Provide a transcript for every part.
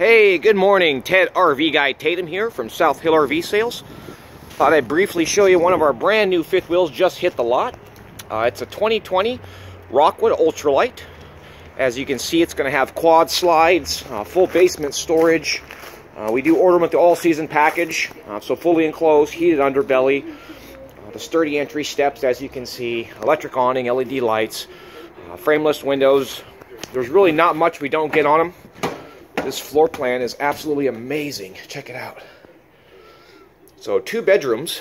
Hey, good morning. Ted RV Guy Tatum here from South Hill RV Sales. Thought I'd briefly show you one of our brand new fifth wheels just hit the lot. Uh, it's a 2020 Rockwood Ultralight. As you can see, it's going to have quad slides, uh, full basement storage. Uh, we do order them with the all-season package, uh, so fully enclosed, heated underbelly, uh, the sturdy entry steps, as you can see, electric awning, LED lights, uh, frameless windows. There's really not much we don't get on them. This floor plan is absolutely amazing. Check it out. So two bedrooms.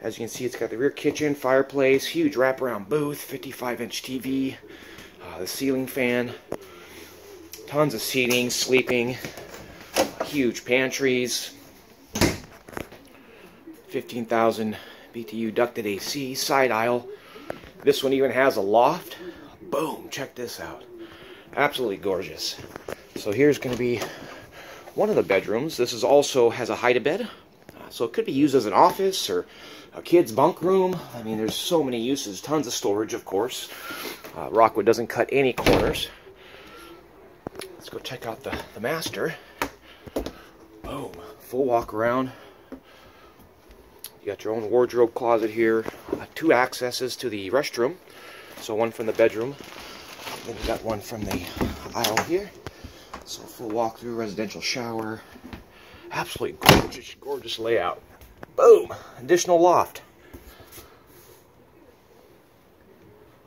As you can see, it's got the rear kitchen, fireplace, huge wraparound booth, 55-inch TV, uh, the ceiling fan, tons of seating, sleeping, huge pantries, 15,000 BTU ducted AC, side aisle. This one even has a loft. Boom, check this out. Absolutely gorgeous. So here's going to be one of the bedrooms. This is also has a hide-a-bed, uh, so it could be used as an office or a kid's bunk room. I mean, there's so many uses. Tons of storage, of course. Uh, Rockwood doesn't cut any corners. Let's go check out the, the master. Boom. Full walk around. You got your own wardrobe closet here. Uh, two accesses to the restroom. So one from the bedroom. Then you got one from the aisle here. So full walkthrough, residential shower. Absolutely gorgeous, gorgeous layout. Boom! Additional loft.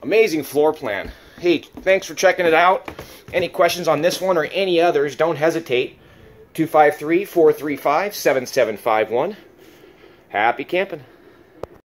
Amazing floor plan. Hey, thanks for checking it out. Any questions on this one or any others, don't hesitate. 253-435-7751. Happy camping.